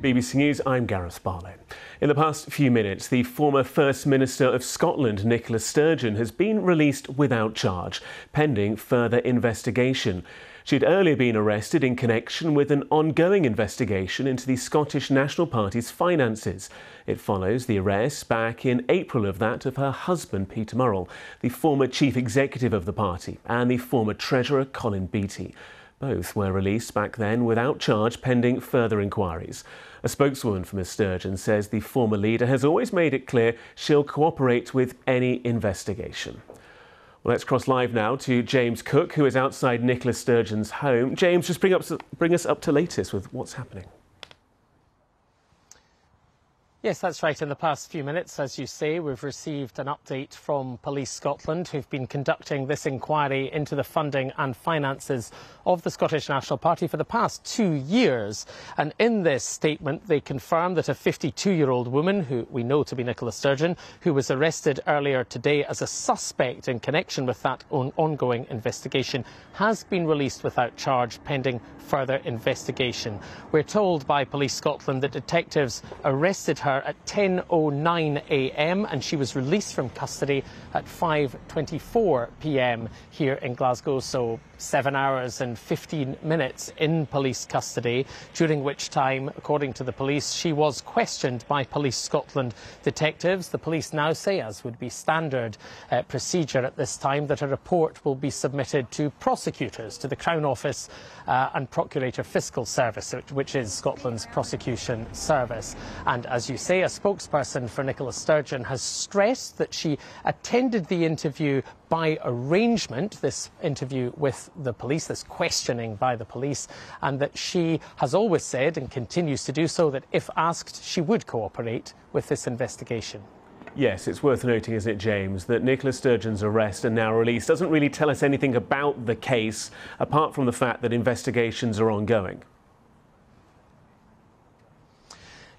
BBC News, I'm Gareth Barlow. In the past few minutes, the former First Minister of Scotland, Nicola Sturgeon, has been released without charge, pending further investigation. She'd earlier been arrested in connection with an ongoing investigation into the Scottish National Party's finances. It follows the arrest back in April of that of her husband, Peter Murrell, the former chief executive of the party, and the former treasurer, Colin Beattie. Both were released back then without charge pending further inquiries. A spokeswoman for Ms Sturgeon says the former leader has always made it clear she'll cooperate with any investigation. Well, let's cross live now to James Cook, who is outside Nicola Sturgeon's home. James, just bring, up, bring us up to latest with what's happening. Yes, that's right. In the past few minutes, as you say, we've received an update from Police Scotland, who've been conducting this inquiry into the funding and finances of the Scottish National Party for the past two years. And in this statement, they confirm that a 52 year old woman, who we know to be Nicola Sturgeon, who was arrested earlier today as a suspect in connection with that on ongoing investigation, has been released without charge pending further investigation. We're told by Police Scotland that detectives arrested her her at 10.09 a.m. and she was released from custody at 5.24 p.m. here in Glasgow. So seven hours and 15 minutes in police custody, during which time, according to the police, she was questioned by Police Scotland detectives. The police now say, as would be standard uh, procedure at this time, that a report will be submitted to prosecutors, to the Crown Office uh, and Procurator Fiscal Service, which is Scotland's prosecution service. And as you say, a spokesperson for Nicola Sturgeon has stressed that she attended the interview by arrangement, this interview with the police, this questioning by the police, and that she has always said and continues to do so that if asked, she would cooperate with this investigation. Yes, it's worth noting, isn't it, James, that Nicola Sturgeon's arrest and now release doesn't really tell us anything about the case, apart from the fact that investigations are ongoing.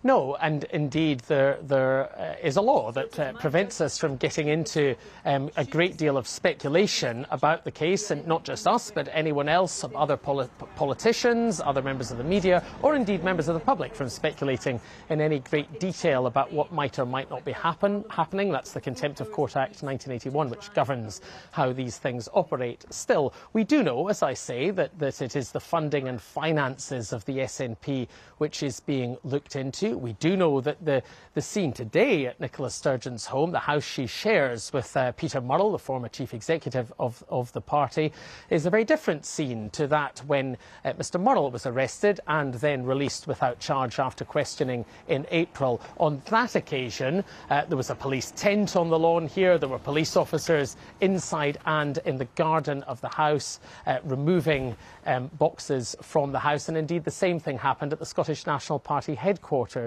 No, and indeed there, there uh, is a law that uh, prevents us from getting into um, a great deal of speculation about the case, and not just us, but anyone else, other poli politicians, other members of the media, or indeed members of the public from speculating in any great detail about what might or might not be happen, happening. That's the Contempt of Court Act 1981, which governs how these things operate. Still, we do know, as I say, that, that it is the funding and finances of the SNP which is being looked into. We do know that the, the scene today at Nicola Sturgeon's home, the house she shares with uh, Peter Murrell, the former chief executive of, of the party, is a very different scene to that when uh, Mr Murrell was arrested and then released without charge after questioning in April. On that occasion, uh, there was a police tent on the lawn here. There were police officers inside and in the garden of the house uh, removing um, boxes from the house. And indeed, the same thing happened at the Scottish National Party headquarters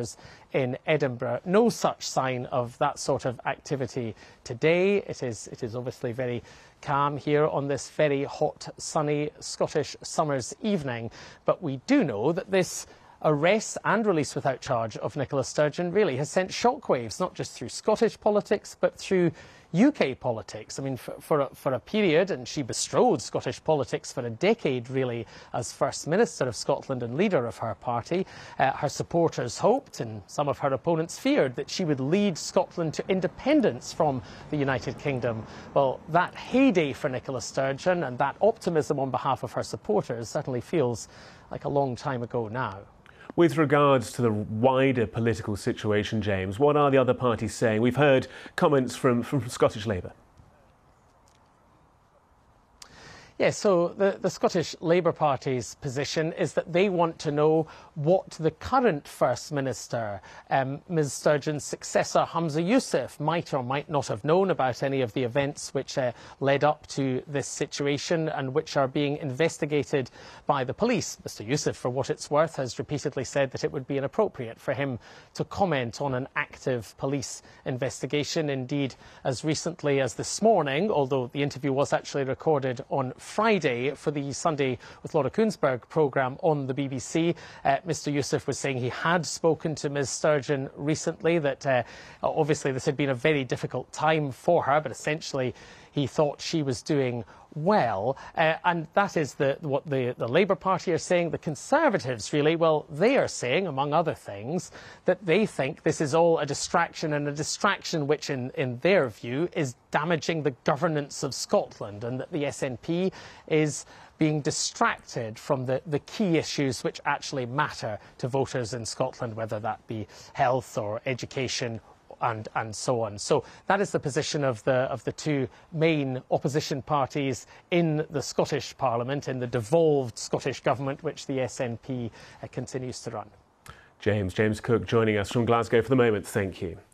in Edinburgh. No such sign of that sort of activity today. It is, it is obviously very calm here on this very hot, sunny Scottish summer's evening. But we do know that this arrest and release without charge of Nicola Sturgeon really has sent shockwaves, not just through Scottish politics, but through UK politics. I mean, for, for, a, for a period, and she bestrode Scottish politics for a decade, really, as First Minister of Scotland and leader of her party. Uh, her supporters hoped, and some of her opponents feared, that she would lead Scotland to independence from the United Kingdom. Well, that heyday for Nicola Sturgeon and that optimism on behalf of her supporters certainly feels like a long time ago now. With regards to the wider political situation, James, what are the other parties saying? We've heard comments from, from Scottish Labour. Yes, so the, the Scottish Labour Party's position is that they want to know what the current First Minister, um, Ms Sturgeon's successor, Hamza Yousaf, might or might not have known about any of the events which uh, led up to this situation and which are being investigated by the police. Mr Yousaf, for what it's worth, has repeatedly said that it would be inappropriate for him to comment on an active police investigation. Indeed, as recently as this morning, although the interview was actually recorded on Friday for the Sunday with Laura Kuenssberg programme on the BBC. Uh, Mr Yousaf was saying he had spoken to Ms Sturgeon recently, that uh, obviously this had been a very difficult time for her, but essentially he thought she was doing well. Uh, and that is the, what the, the Labour Party are saying. The Conservatives, really, well, they are saying, among other things, that they think this is all a distraction and a distraction which, in, in their view, is damaging the governance of Scotland and that the SNP is being distracted from the, the key issues which actually matter to voters in Scotland, whether that be health or education and, and so on. So that is the position of the, of the two main opposition parties in the Scottish Parliament, in the devolved Scottish Government, which the SNP uh, continues to run. James, James Cook joining us from Glasgow for the moment. Thank you.